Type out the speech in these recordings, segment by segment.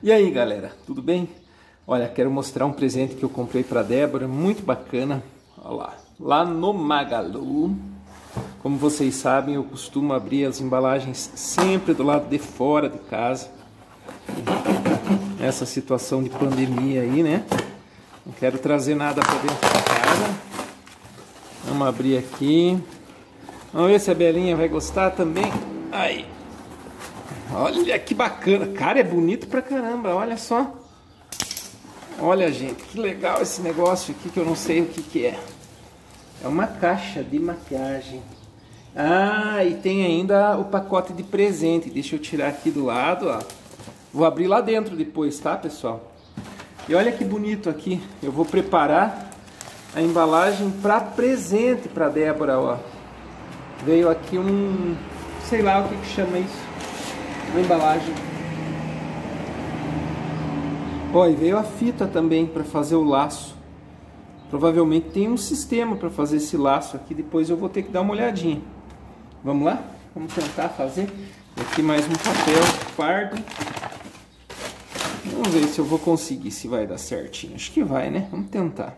E aí galera, tudo bem? Olha, quero mostrar um presente que eu comprei para Débora, muito bacana. Olha lá, lá no Magalu. Como vocês sabem, eu costumo abrir as embalagens sempre do lado de fora de casa. Essa situação de pandemia aí, né? Não quero trazer nada para dentro da casa. Vamos abrir aqui. Vamos ver se a Belinha vai gostar também. Aí, Olha que bacana. Cara, é bonito pra caramba. Olha só. Olha, gente, que legal esse negócio aqui que eu não sei o que, que é. É uma caixa de maquiagem. Ah, e tem ainda o pacote de presente. Deixa eu tirar aqui do lado, ó. Vou abrir lá dentro depois, tá, pessoal? E olha que bonito aqui. Eu vou preparar a embalagem para presente para Débora, ó. Veio aqui um, sei lá o que, que chama isso uma embalagem. Ó, e veio a fita também para fazer o laço. Provavelmente tem um sistema para fazer esse laço aqui, depois eu vou ter que dar uma olhadinha. Vamos lá? Vamos tentar fazer. Aqui mais um papel fardo. Vamos ver se eu vou conseguir, se vai dar certinho. Acho que vai, né? Vamos tentar.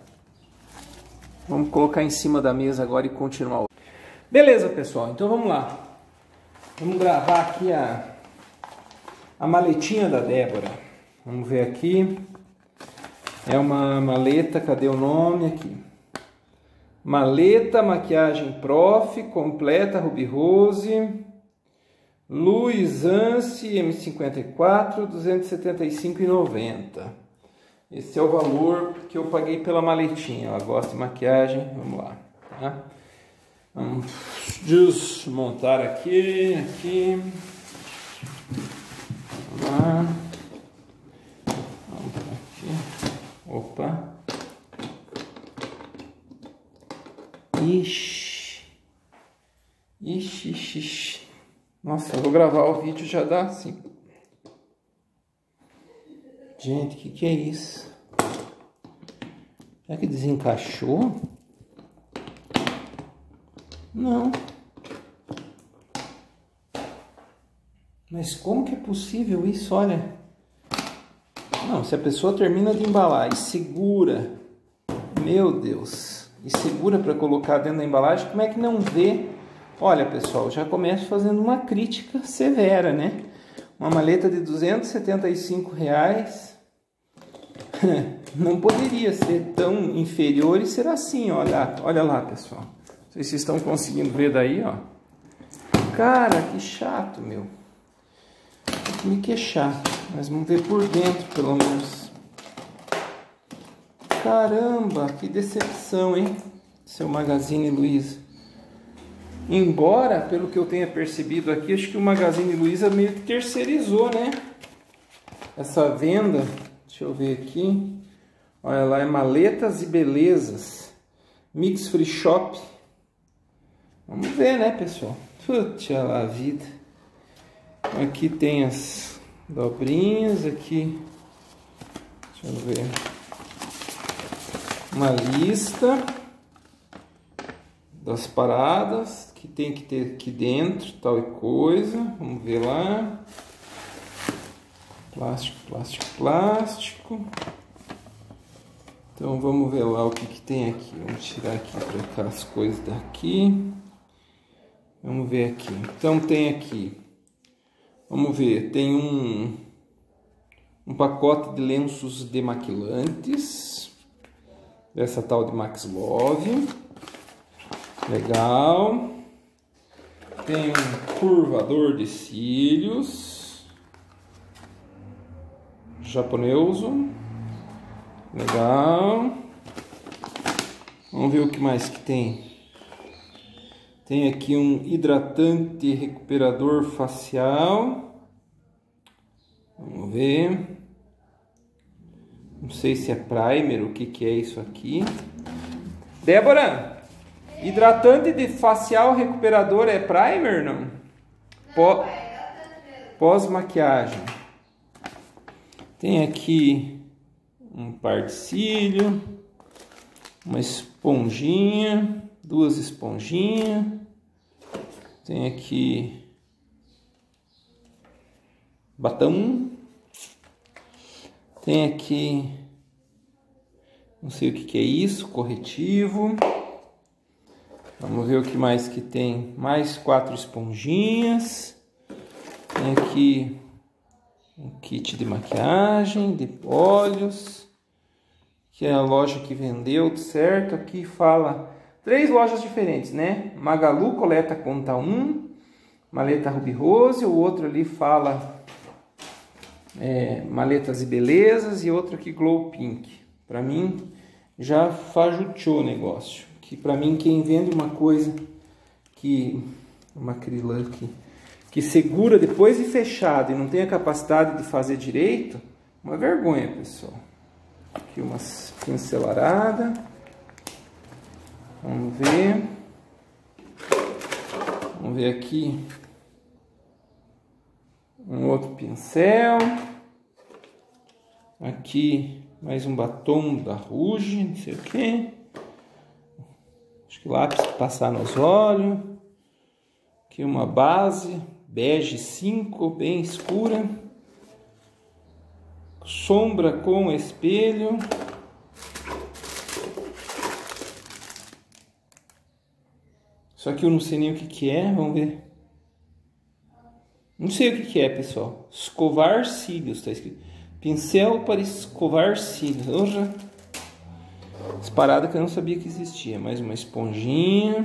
Vamos colocar em cima da mesa agora e continuar. Beleza, pessoal. Então vamos lá. Vamos gravar aqui a, a maletinha da Débora. Vamos ver aqui. É uma maleta, cadê o nome aqui? Maleta maquiagem prof, completa Ruby Rose, Luizance M54, 275,90. Esse é o valor que eu paguei pela maletinha. Ela gosta de maquiagem, vamos lá. Tá? Vamos desmontar aqui, aqui lá. Vamos aqui. Opa. Ixi. Ixi, ixi. Nossa, eu vou gravar o vídeo já dá assim. Gente, o que, que é isso? Será que desencaixou? Não. Mas como que é possível isso? Olha. Não, se a pessoa termina de embalar e segura, meu Deus, e segura para colocar dentro da embalagem, como é que não vê? Olha, pessoal, já começo fazendo uma crítica severa, né? Uma maleta de 275 reais não poderia ser tão inferior e ser assim, olha, olha lá, pessoal. Vocês estão conseguindo ver daí, ó. Cara, que chato, meu me queixar, mas vamos ver por dentro pelo menos. Caramba, que decepção, hein? Seu Magazine Luiza. Embora, pelo que eu tenha percebido aqui, acho que o Magazine Luiza meio que terceirizou, né? Essa venda. Deixa eu ver aqui. Olha lá, é Maletas e Belezas. Mix Free Shop. Vamos ver, né, pessoal? Putz, a vida. Aqui tem as dobrinhas, aqui, deixa eu ver, uma lista das paradas que tem que ter aqui dentro, tal e coisa, vamos ver lá, plástico, plástico, plástico, então vamos ver lá o que, que tem aqui, vamos tirar aqui para cá as coisas daqui, vamos ver aqui, então tem aqui Vamos ver, tem um, um pacote de lenços demaquilantes, dessa tal de Max Love. Legal. Tem um curvador de cílios. Japoneuso. Legal. Vamos ver o que mais que tem. Tem aqui um hidratante recuperador facial. Vamos ver. Não sei se é primer, o que, que é isso aqui. Débora, hidratante de facial recuperador é primer, não? Pós-maquiagem. Tem aqui um par de cílio, uma esponjinha, duas esponjinhas. Tem aqui batom. Tem aqui, não sei o que, que é isso, corretivo. Vamos ver o que mais que tem. Mais quatro esponjinhas. Tem aqui um kit de maquiagem, de óleos. Que é a loja que vendeu, certo? Aqui fala três lojas diferentes, né? Magalu coleta conta 1, maleta Ruby Rose, o outro ali fala é, maletas e belezas e outro aqui Glow Pink. Para mim já fajuteou o negócio que para mim quem vende uma coisa que uma acrilã que, que segura depois de fechado e não tem a capacidade de fazer direito, uma vergonha, pessoal. Aqui uma pincelarada. Vamos ver. Vamos ver aqui um outro pincel. Aqui mais um batom da Rouge, não sei o que. Acho que lápis para passar nos olhos. Aqui uma base, bege 5, bem escura. Sombra com espelho. Só que eu não sei nem o que, que é, vamos ver. Não sei o que, que é, pessoal. Escovar cílios, está escrito. Pincel para escovar cílios. Essa parada que eu não sabia que existia. Mais uma esponjinha.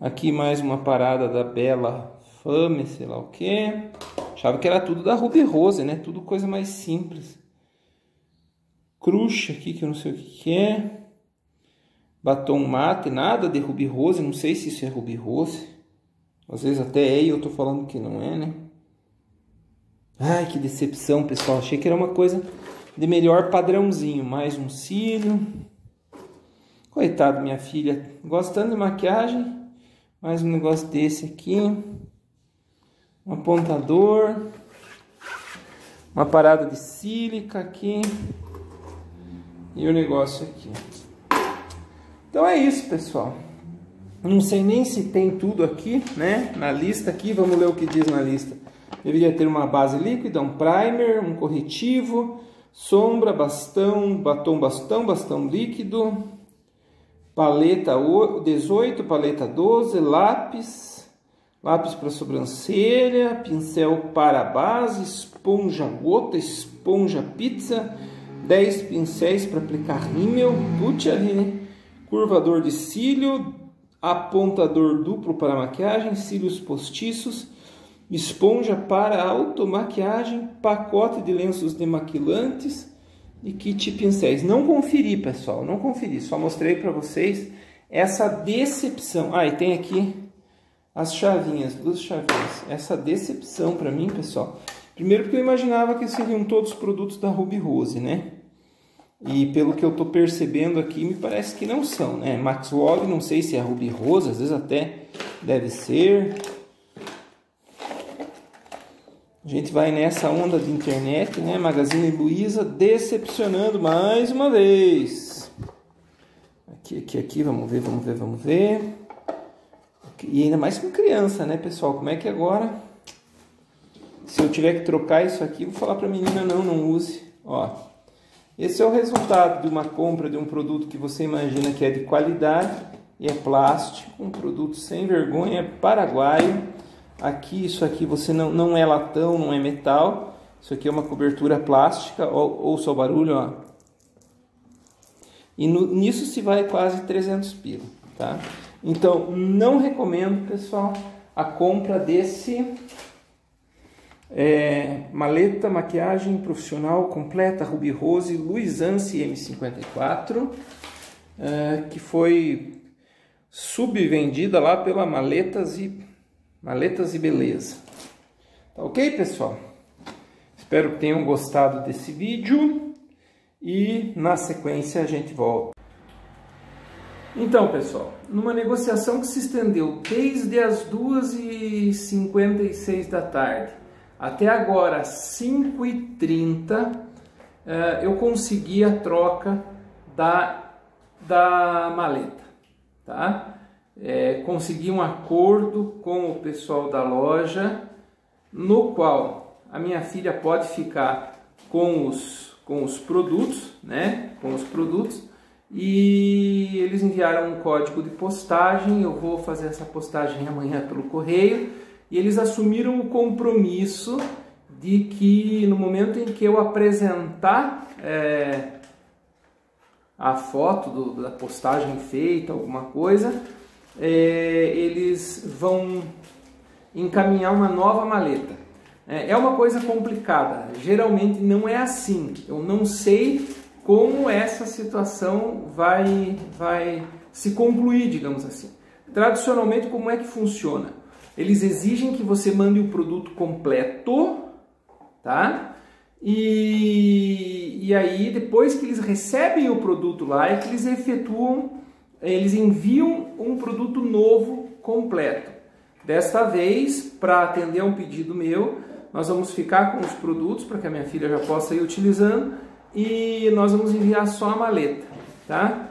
Aqui mais uma parada da Bela Fame, sei lá o que. Achava que era tudo da Ruby Rose, né? Tudo coisa mais simples. Crush aqui, que eu não sei o que, que é. Batom mate, nada de Ruby Rose. Não sei se isso é Ruby Rose. Às vezes até é e eu tô falando que não é, né? Ai, que decepção, pessoal. Achei que era uma coisa de melhor padrãozinho. Mais um cílio. Coitado, minha filha. Gostando de maquiagem. Mais um negócio desse aqui. Um apontador. Uma parada de sílica aqui. E o negócio aqui. Então é isso, pessoal. Não sei nem se tem tudo aqui, né? Na lista aqui, vamos ler o que diz na lista. Deveria ter uma base líquida, um primer, um corretivo, sombra, bastão, batom, bastão, bastão líquido, paleta 18, paleta 12, lápis, lápis para sobrancelha, pincel para base, esponja gota, esponja pizza, 10 pincéis para aplicar rímel, putz ali, curvador de cílio, apontador duplo para maquiagem, cílios postiços, esponja para automaquiagem, pacote de lenços demaquilantes e kit pincéis. Não conferi, pessoal, não conferi, só mostrei para vocês essa decepção. Ah, e tem aqui as chavinhas, duas chavinhas. Essa decepção para mim, pessoal. Primeiro porque eu imaginava que seriam todos produtos da Ruby Rose, né? E pelo que eu estou percebendo aqui, me parece que não são, né? Max Love, não sei se é Ruby Rose, às vezes até deve ser. A gente vai nessa onda de internet, né? Magazine Luiza decepcionando mais uma vez. Aqui, aqui, aqui, vamos ver, vamos ver, vamos ver. E ainda mais com criança, né, pessoal? Como é que agora, se eu tiver que trocar isso aqui, vou falar para a menina não, não use. Ó, esse é o resultado de uma compra de um produto que você imagina que é de qualidade e é plástico, um produto sem vergonha, paraguaio Aqui, isso aqui você não, não é latão, não é metal. Isso aqui é uma cobertura plástica. Ou, ouça o barulho, ó. E no, nisso se vai quase 300 pila, tá? Então, não recomendo, pessoal, a compra desse é, maleta maquiagem profissional completa Ruby Rose Luisance M54, é, que foi subvendida lá pela Maletas e Maletas e beleza. Tá ok, pessoal? Espero que tenham gostado desse vídeo e na sequência a gente volta. Então, pessoal, numa negociação que se estendeu desde as 2h56 da tarde até agora 5h30, eh, eu consegui a troca da, da maleta, tá? é, consegui um acordo com o pessoal da loja, no qual a minha filha pode ficar com os, com os produtos, né? Com os produtos e eles enviaram um código de postagem. Eu vou fazer essa postagem amanhã pelo correio e eles assumiram o compromisso de que no momento em que eu apresentar é, a foto do, da postagem feita, alguma coisa, é, eles vão encaminhar uma nova maleta. É, é uma coisa complicada, geralmente não é assim. Eu não sei como essa situação vai, vai se concluir, digamos assim. Tradicionalmente, como é que funciona? Eles exigem que você mande o produto completo, tá? E, e aí, depois que eles recebem o produto lá, é que eles efetuam, eles enviam um produto novo completo. Desta vez, para atender a um pedido meu, nós vamos ficar com os produtos para que a minha filha já possa ir utilizando e nós vamos enviar só a maleta, tá?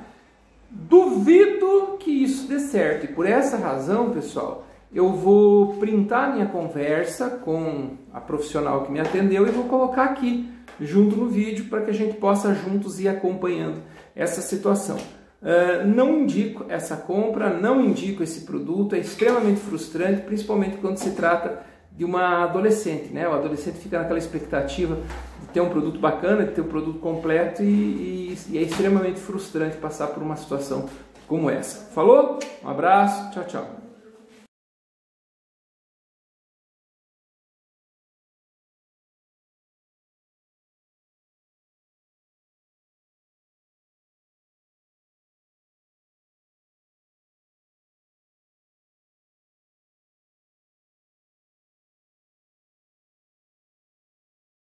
Duvido que isso dê certo e por essa razão, pessoal, eu vou printar minha conversa com a profissional que me atendeu e vou colocar aqui junto no vídeo para que a gente possa juntos ir acompanhando essa situação. Uh, não indico essa compra, não indico esse produto, é extremamente frustrante, principalmente quando se trata de uma adolescente, né? O adolescente fica naquela expectativa de ter um produto bacana, de ter um produto completo e, e, e é extremamente frustrante passar por uma situação como essa. Falou? Um abraço, tchau, tchau.